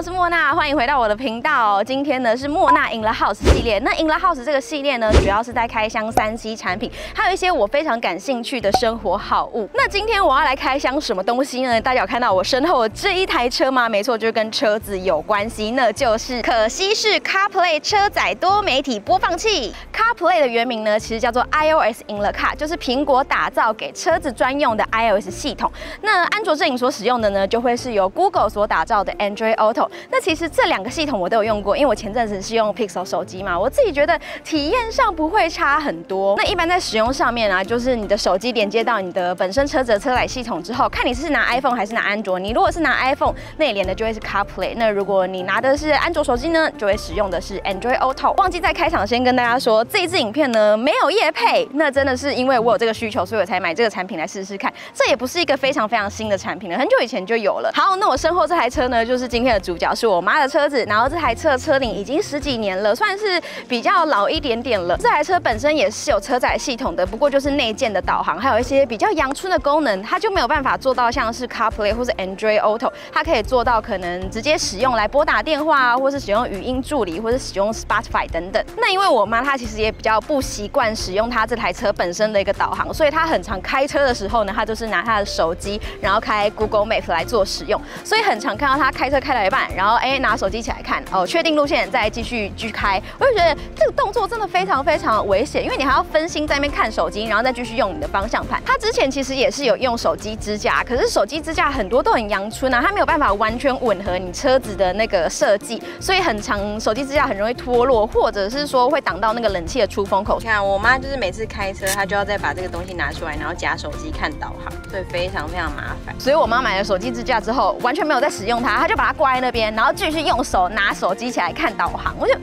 我是莫娜，欢迎回到我的频道。今天呢是莫娜 In the House 系列。那 In the House 这个系列呢，主要是在开箱三 C 产品，还有一些我非常感兴趣的生活好物。那今天我要来开箱什么东西呢？大家有看到我身后的这一台车吗？没错，就是跟车子有关系，那就是可惜是 CarPlay 车载多媒体播放器。CarPlay 的原名呢，其实叫做 iOS In the Car，就是苹果打造给车子专用的 iOS 系统。那安卓阵营所使用的呢，就会是由 Google 所打造的 Android Auto。那其实这两个系统我都有用过，因为我前阵子是用 Pixel 手机嘛，我自己觉得体验上不会差很多。那一般在使用上面啊，就是你的手机连接到你的本身车子的车载系统之后，看你是拿 iPhone 还是拿安卓。你如果是拿 iPhone，那你连的就会是 CarPlay。那如果你拿的是安卓手机呢，就会使用的是 Android Auto。忘记在开场先跟大家说，这一支影片呢没有夜配，那真的是因为我有这个需求，所以我才买这个产品来试试看。这也不是一个非常非常新的产品了，很久以前就有了。好，那我身后这台车呢，就是今天的主角，是我妈的车子。然后这台车车龄已经十几年了，算是比较老一点点了。这台车本身也是有车载系统的，不过就是内建的导航，还有一些比较阳春的功能，它就没有办法做到像是 CarPlay 或是 Android Auto，它可以做到可能直接使用来拨打电话，或是使用语音助理，或是使用 Spotify 等等。那因为我妈她其实也比较不习惯使用她这台车本身的一个导航，所以她很常开车的时候呢，她就是拿她的手机，然后开 Google Map 来做使用，所以很常看到她开车开到一半，然后哎拿手机起来看，哦确定路线再继续继续开，我就觉得这个动作真的非常非常危险，因为你还要分心在那边看手机，然后再继续用你的方向盘。他之前其实也是有用手机支架，可是手机支架很多都很阳春啊，它没有办法完全吻合你车子的那个设计，所以很长手机支架很容易脱落，或者是说会挡到那个冷气的出风口。你看我妈就是每次开车，她就要再把这个东西拿出来，然后夹手机看导航，所以非常非常麻烦。所以我妈买了手机支架之后，完全没有在使用它，她就把它挂在那边，然后继续用手拿手机起来看导航。我就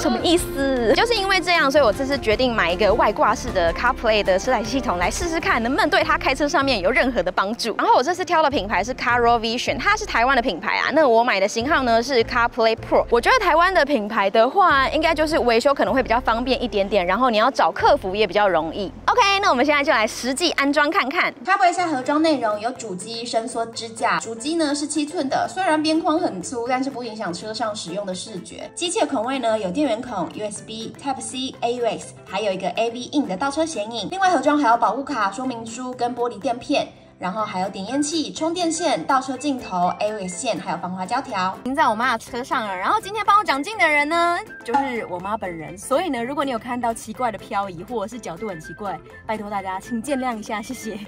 什么意思？就是因为这样，所以我这次决定买一个外挂式的 CarPlay 的车载系统来试试看，能不能对它开车上面有任何的帮助。然后我这次挑的品牌是 Caro Vision，它是台湾的品牌啊。那我买的型号呢是 CarPlay Pro。我觉得台湾的品牌的话，应该就是维修可能会比较方便一点点，然后你要找客服也比较容易。OK，那我们现在就来实际安装看看。插播一下盒装内容，有主机、伸缩支架，主机呢是七寸的，虽然边框很粗，但是不影响车上使用的视觉。机械孔位呢有电源孔、USB、Type C、AUX，还有一个 AV in 的倒车显影。另外盒装还有保护卡、说明书跟玻璃垫片。然后还有点烟器、充电线、倒车镜头、AUX 线，还有防滑胶条。停在我妈的车上了。然后今天帮我讲镜的人呢，就是我妈本人。所以呢，如果你有看到奇怪的漂移，或者是角度很奇怪，拜托大家请见谅一下，谢谢。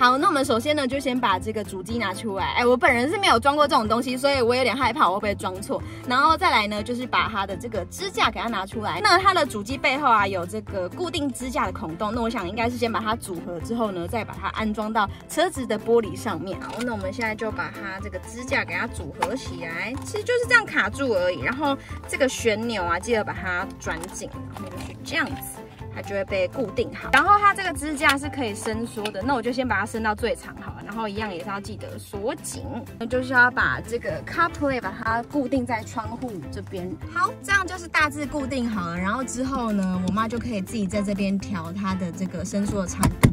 好，那我们首先呢，就先把这个主机拿出来。哎，我本人是没有装过这种东西，所以我有点害怕我会不会装错。然后再来呢，就是把它的这个支架给它拿出来。那它的主机背后啊，有这个固定支架的孔洞。那我想应该是先把它组合之后呢，再把它安装到车子的玻璃上面。好，那我们现在就把它这个支架给它组合起来，其实就是这样卡住而已。然后这个旋钮啊，记得把它转紧，然后就是这样子。就会被固定好，然后它这个支架是可以伸缩的，那我就先把它伸到最长好了，然后一样也是要记得锁紧，那就是要把这个 CarPlay 把它固定在窗户这边。好，这样就是大致固定好了，然后之后呢，我妈就可以自己在这边调它的这个伸缩的长度。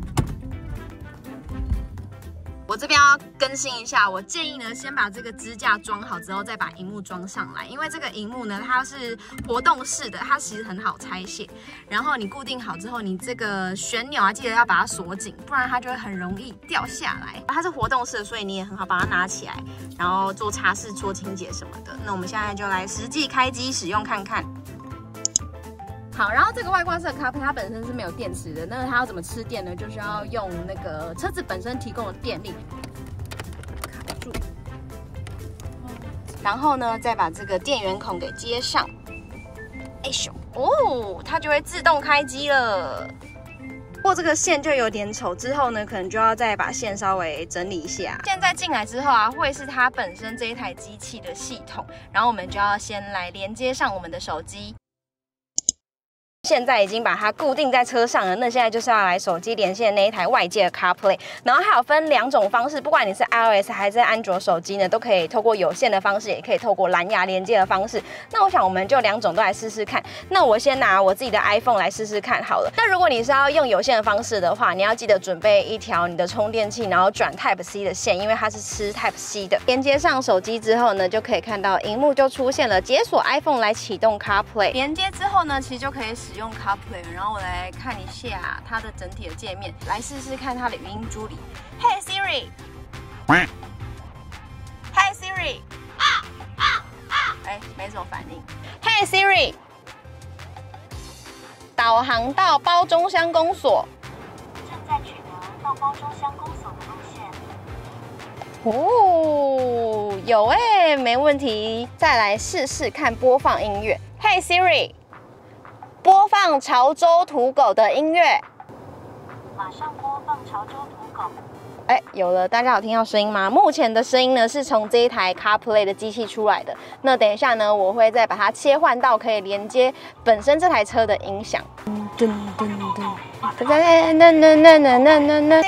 我这边要更新一下，我建议呢，先把这个支架装好之后，再把荧幕装上来，因为这个荧幕呢，它是活动式的，它其实很好拆卸。然后你固定好之后，你这个旋钮啊，记得要把它锁紧，不然它就会很容易掉下来。它是活动式的，所以你也很好把它拿起来，然后做擦拭、做清洁什么的。那我们现在就来实际开机使用看看。好，然后这个外挂式的咖啡它本身是没有电池的，那它要怎么吃电呢？就是要用那个车子本身提供的电力卡住，然后呢再把这个电源孔给接上，哎咻，哦，它就会自动开机了。不过这个线就有点丑，之后呢可能就要再把线稍微整理一下。现在进来之后啊，会是它本身这一台机器的系统，然后我们就要先来连接上我们的手机。现在已经把它固定在车上了。那现在就是要来手机连线那一台外界的 CarPlay，然后还有分两种方式，不管你是 iOS 还是安卓手机呢，都可以透过有线的方式，也可以透过蓝牙连接的方式。那我想我们就两种都来试试看。那我先拿我自己的 iPhone 来试试看好了。那如果你是要用有线的方式的话，你要记得准备一条你的充电器，然后转 Type C 的线，因为它是吃 Type C 的。连接上手机之后呢，就可以看到荧幕就出现了解锁 iPhone 来启动 CarPlay。连接之后呢，其实就可以使用 CarPlay。然后我来看一下它的整体的界面，来试试看它的语音助理。Hey Siri，Hey Siri，哎，没什么反应。Hey Siri，导航到包中乡公所。正在取得到包中乡公所的路线。哦，有哎，没问题。再来试试看播放音乐。Hey Siri。播放潮州土狗的音乐。马上播放潮州土狗。哎，有了，大家有听到声音吗？目前的声音呢是从这一台 CarPlay 的机器出来的。那等一下呢，我会再把它切换到可以连接本身这台车的音响。噔噔噔。这一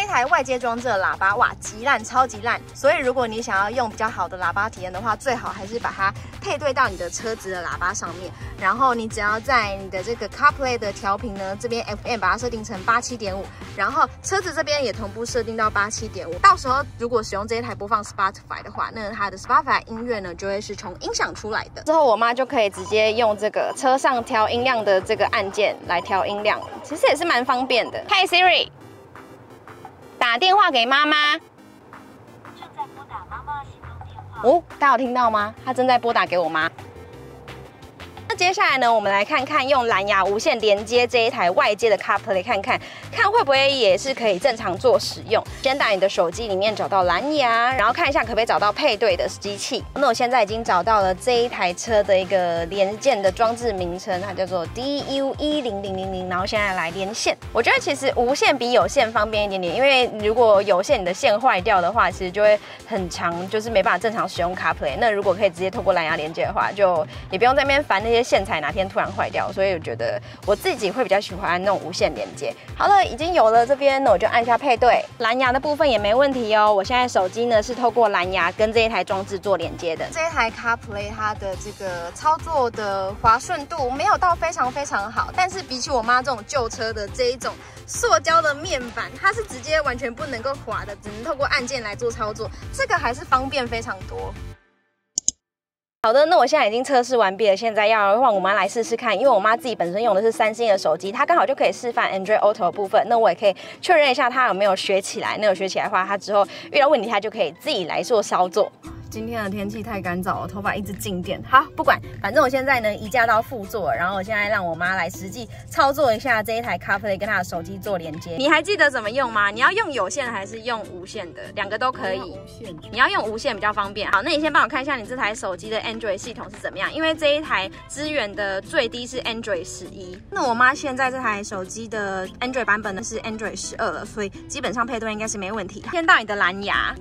台外接装置的喇叭，哇，极烂，超级烂。所以如果你想要用比较好的喇叭体验的话，最好还是把它配对到你的车子的喇叭上面。然后你只要在你的这个 CarPlay 的调频呢，这边 FM 把它设定成八七点五，然后车子这边也同步设定到八七点五。到时候如果使用这一台播放 Spotify 的话，那它的 Spotify 音乐呢就会是从音响出来的。之后我妈就可以直接用这个车上调音量的这个按键来调音量，其实也是蛮方便的。Hi Siri，打电话给妈妈。正在拨打妈妈行动电话。哦，大家有听到吗？他正在拨打给我妈。接下来呢，我们来看看用蓝牙无线连接这一台外接的 CarPlay，看看看会不会也是可以正常做使用。先打你的手机里面找到蓝牙，然后看一下可不可以找到配对的机器。那我现在已经找到了这一台车的一个连线的装置名称，它叫做 DU 一零零零零。然后现在来连线，我觉得其实无线比有线方便一点点，因为如果有线你的线坏掉的话，其实就会很长，就是没办法正常使用 CarPlay。那如果可以直接透过蓝牙连接的话，就也不用在那边烦那些。线材哪天突然坏掉，所以我觉得我自己会比较喜欢那种无线连接。好了，已经有了这边，那我就按下配对。蓝牙的部分也没问题哦。我现在手机呢是透过蓝牙跟这一台装置做连接的。这一台 CarPlay 它的这个操作的滑顺度没有到非常非常好，但是比起我妈这种旧车的这一种塑胶的面板，它是直接完全不能够滑的，只能透过按键来做操作。这个还是方便非常多。好的，那我现在已经测试完毕了，现在要让我妈来试试看，因为我妈自己本身用的是三星的手机，她刚好就可以示范 Android Auto 的部分，那我也可以确认一下她有没有学起来。那有学起来的话，她之后遇到问题，她就可以自己来做操作。今天的天气太干燥了，头发一直静电。好，不管，反正我现在呢移驾到副座，然后我现在让我妈来实际操作一下这一台 CarPlay 跟她的手机做连接。你还记得怎么用吗？你要用有线还是用无线的？两个都可以。无线。你要用无线比较方便。好，那你先帮我看一下你这台手机的 Android 系统是怎么样？因为这一台支援的最低是 Android 十一。那我妈现在这台手机的 Android 版本呢是 Android 十二了，所以基本上配对应该是没问题。先到你的蓝牙。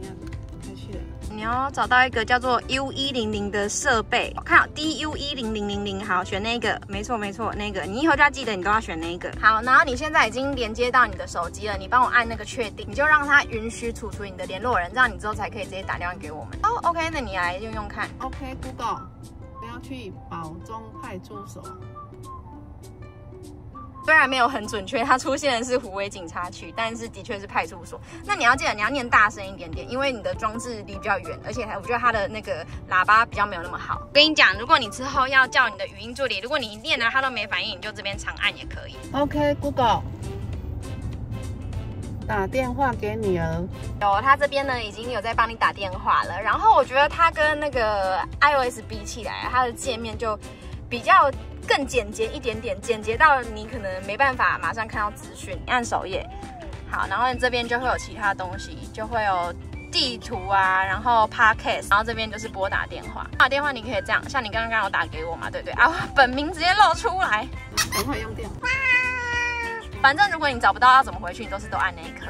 你要找到一个叫做 U 一零零的设备，看 D U 一零零零零，好，选那个，没错没错，那个，你以后就要记得，你都要选那个。好，然后你现在已经连接到你的手机了，你帮我按那个确定，你就让它允许储存你的联络人，这样你之后才可以直接打电话给我们。哦，OK，那你来用用看。OK，Google，不要去保中派出所。虽然没有很准确，它出现的是湖尾警察局，但是的确是派出所。那你要记得，你要念大声一点点，因为你的装置离比较远，而且还我觉得它的那个喇叭比较没有那么好。我跟你讲，如果你之后要叫你的语音助理，如果你念了它都没反应，你就这边长按也可以。OK，Google，打电话给女儿。有，他这边呢已经有在帮你打电话了。然后我觉得它跟那个 iOS 比起来，它的界面就比较。更简洁一点点，简洁到你可能没办法马上看到资讯。按首页，好，然后这边就会有其他东西，就会有地图啊，然后 podcast，然后这边就是拨打电话。打电话你可以这样，像你刚刚刚有打给我嘛，对不对啊？本名直接露出来，赶快用电话。反正如果你找不到要怎么回去，你都是都按那一颗。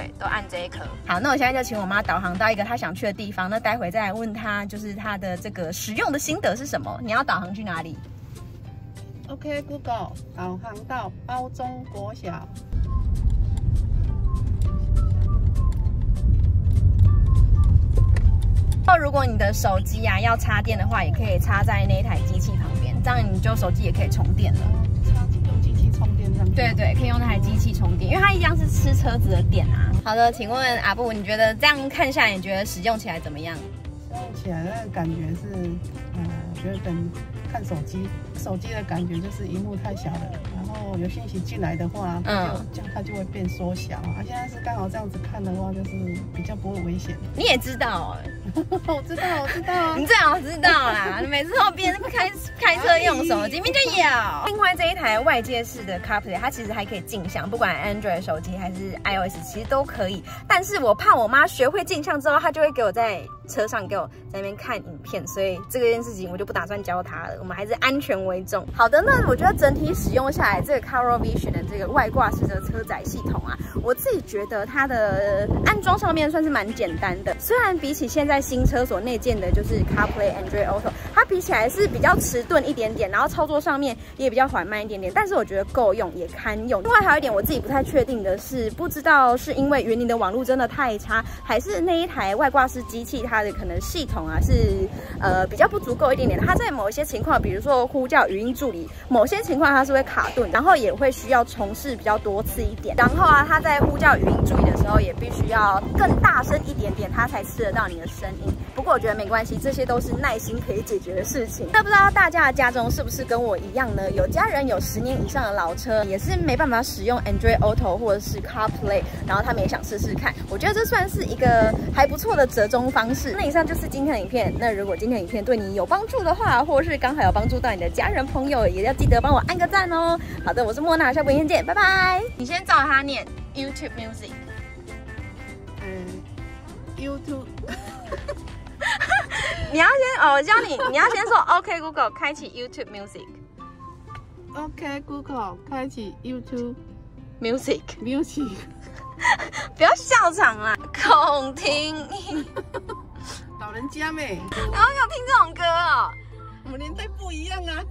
对，都按这一颗。好，那我现在就请我妈导航到一个她想去的地方。那待会再来问她，就是她的这个使用的心得是什么？你要导航去哪里？OK Google 导航到包中国小。哦，如果你的手机啊要插电的话，也可以插在那一台机器旁边，这样你就手机也可以充电了。充电站。对对，可以用那台机器充电，因为它一样是吃车子的电啊。好的，请问阿布，你觉得这样看下来，你觉得使用起来怎么样？使用起来那个感觉是，嗯、觉得跟看手机，手机的感觉就是荧幕太小了，然后有信息进来的话，它就、嗯这样它就会变缩小。啊，现在是刚好这样子看的话，就是比较不会危险。你也知道、我知道，我知道啊你。最好知道啦，你每次都边开开车用手机，明明就有。另外这一台外接式的 CarPlay，它其实还可以镜像，不管 Android 手机还是 iOS，其实都可以。但是我怕我妈学会镜像之后，她就会给我在车上给我在那边看影片，所以这个件事情我就不打算教她了。我们还是安全为为重。好的，那我觉得整体使用下来，这个 Caro Vision 的这个外挂式的车载系统啊，我自己觉得它的安装上面算是蛮简单的。虽然比起现在新车所内建的就是 CarPlay、Android Auto，它比起来是比较迟钝一点点，然后操作上面也比较缓慢一点点，但是我觉得够用，也堪用。另外还有一点我自己不太确定的是，不知道是因为园林的网络真的太差，还是那一台外挂式机器它的可能系统啊是呃比较不足够一点点。它在某一些情况，比如说呼叫语音助理，某些情况它是会卡顿，然后也会需要重试比较多次一点。然后啊，它在呼叫语音助理候，也必须要更大声一点点，它才吃得到你的声音。不过我觉得没关系，这些都是耐心可以解决的事情。那不知道大家的家中是不是跟我一样呢？有家人有十年以上的老车，也是没办法使用 Android Auto 或者是 CarPlay，然后他们也想试试看。我觉得这算是一个还不错的折中方式。那以上就是今天的影片。那如果今天的影片对你有帮助的话，或者是刚好有帮助到你的家人朋友，也要记得帮我按个赞哦。好的，我是莫娜，下部影片见，拜拜。你先照他念 YouTube Music。嗯，YouTube 你要先哦，我教你，你要先说 OK Google 开启 YouTube Music OK Google 开启 YouTube Music，Music。不要笑场啦，空听。老人家没，然后要听这种歌哦。我们年代不一样啊。